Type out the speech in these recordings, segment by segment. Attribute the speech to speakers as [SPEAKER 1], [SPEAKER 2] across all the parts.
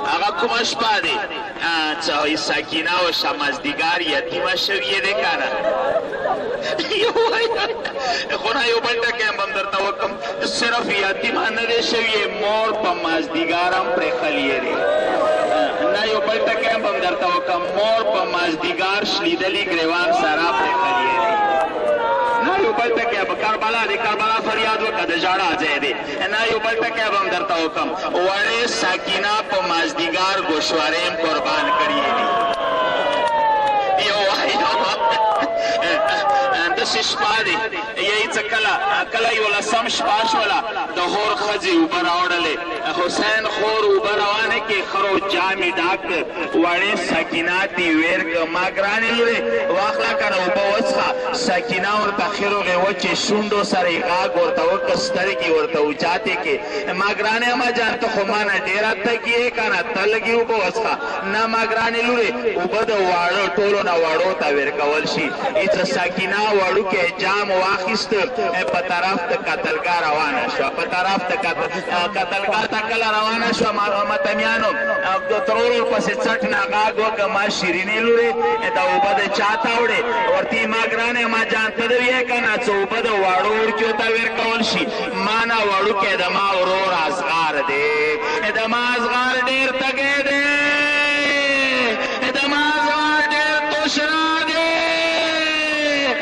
[SPEAKER 1] هغه کومه شپه دی چې سکینه او شمزدیګار یتیمه شوې ده که نه خو نه یو بل ټکی هم درته وکړم صرف یتیمه نه دی شوې مور په مازدیګار هم پرېښلې دی نه یو بل ټکی هم درته وکړم مور په مازدیګار شلیدلي ګریوان سره پرېښلې دی نه یو بل ټکی به کربلا دی کربلا فریاد وکړه د ژړا ځای دی نه یو بل ټکی به هم درته وکړم وړې ساکینه په مازدیګر ګوشوارې هم قربان کړي دي یو داسې شپه دی یی څه کله کله یولسم شپه شوله د هور ښځې اوبه راوړلې حسین خور اوبه روانې کې خرو جامې ډاک وړې سکینه دې ویر که ما ګرانې لورې واخله که نه اوبه وڅښه سکینه ورته خروغې وچې شونډو سره یې غاږ ورته وکړ، سترګې ورته اوچاتې کړې، ما ګرانې اما جان ته خو ما نه ډېره تږې یې که نه؟ ته لږې اوبه وڅښه. نه ما ګرانې لورې، اوبه د واړه ټولو نه وړو ته ورکول شي. ایڅ سکینه وړوکی جام واخیست، په طرف د کتلګاه روانه شوه، په طرف د کتلګاه. کتلګاه ته کله روانه شو متمیانو د ترور پسې څټ نه غاګ وک ما شیرینې لوري دا وبد چاته وړي ورته ما ګرانه ما جان ته دی کنه څو وبد واړو ورچو ته ور کول شي ما نه واړو کې د ما ورور ازغار دی د ما ازغار ډیر تګې دی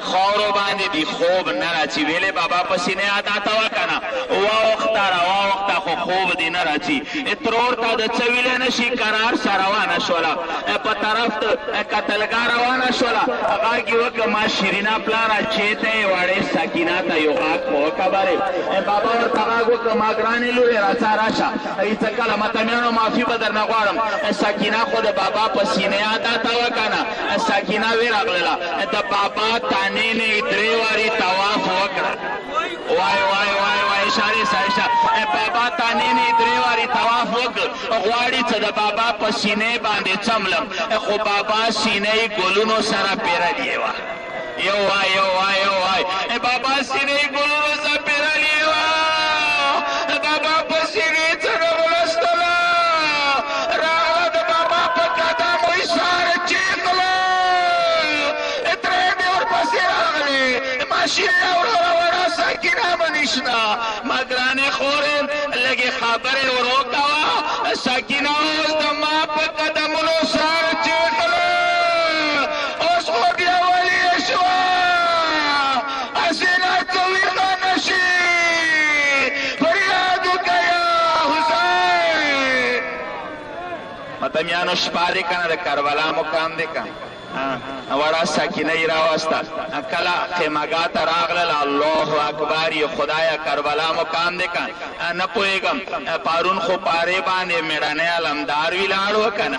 [SPEAKER 1] خاورو باندې دي خوب نه راچی ویلې بابا په سینې ادا ته وکنه واوخته را واوخته خو خوب دي نه راچی ترور ته د څه ویلې نشي قرار سره روانه شوله په طرف د قتلګا روانه شوله غاګي وکه ما شیرینا پلارا چیته وړې سکینا ته یو غاګ په وکبره بابا ورته غاګ وکه ما ګرانې لورې راځه راشه ای څه کله مته میانو معافي به درنه غواړم سکینا خو د بابا په سینې ادا ته وکنه ساکینه وراغلله د بابا تانې نه یې درې واري طواف وکړ وای وای وای وای شارې سایشه بابا تانې نه یې درې واري طواف وکړ غواړي چې د بابا په سینې باندې څملم خو بابا سینه یې ګلونو سره پیرلې وه یو وای یو وای یو وای اے بابا سینے ګل رضا پیرانی وا د بابا په سینے څنګه ولستلا راغله د بابا په دادا مو اشار چیکلو اترې دې ور پسې راغله ماشین لا ور ورا سکینا منشنا مګرانه خورې لګي خبره ورو کا سکینا اوس د ما په اوس خو بیا ولې شوه اسینا کوینا نشي فریاد وکیا حسین متمیانو شپه دې کنه د کربلا مقام دې کنه وړه سکینه یې راوسته کله خیمګا ته راغلله الله اکبر یې خدایه کربلا مو کام دی که نه پوهېږم پرون خو پارې باندې مېړنی علمدار ولاړ و که نه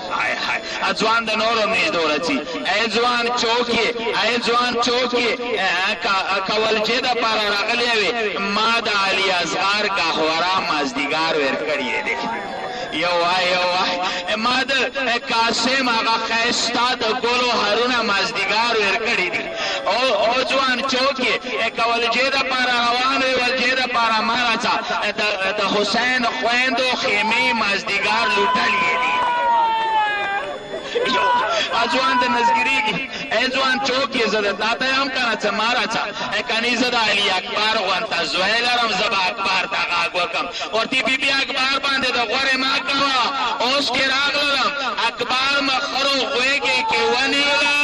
[SPEAKER 1] هاي هاي ځوان د نورو نږدو راځي اي ځوان چوک یې اي ځوان چوک یې کولجې د پاره راغلی وي ما د علي اصغر ګهورا مازدیګار ور کړی دی یو وای یو وای ما د قاسم هغه خیستا د ګلو هرونه مازدیګار ور کړی دی او اوځوان چوک یې اکه ولجې د پاره روان وې ولجې د پاره مارڅه د حسین خویندو خیمه مازدیګار لوټل یې دي یو ازوان د نزګریږي ازوان چوک یې زده تا ته هم کنه چې مارا چا کني زده علي اکبر غونتا زویل رم زبا اکبر تا غاګو کم سپورتي بي بي اکبر باندې د غورې مه کوه اوس کې راغللم اکبر مه خرو غوېږې کې ونيوله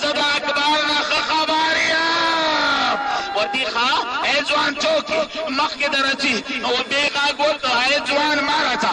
[SPEAKER 1] زه د اکبر نه ښه خبر يم ورتي ښا اې ځوان چوکې مخکې درځي نو بې غږ وکړه اې ځوان مه راځه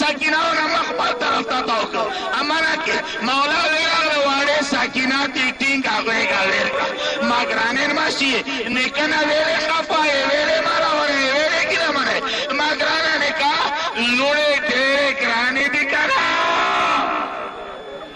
[SPEAKER 1] ساکینه ور مخ بل طرف ته تاو کړ امره کې مولا ویراغله واړې ساکینه تی ټینګ هغه غویر کا ما ګرانین ماشي نیکنه ویلې خفا یې ویلې مالا ورې ویلې ګله منه ما ګرانه نکا لوړې ډېرې ګرانې دي کنه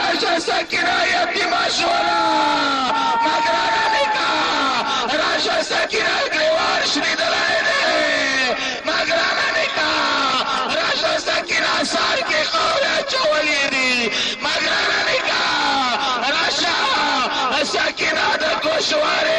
[SPEAKER 1] راجستر کرایه بیمه شولا مګرانه نکا راجستر کرایه دیوار شری دلای دی مګرانه نکا راجستر کرا سار کې خوره چولې دي مګرانه نکا راشه سکینه د کوشواره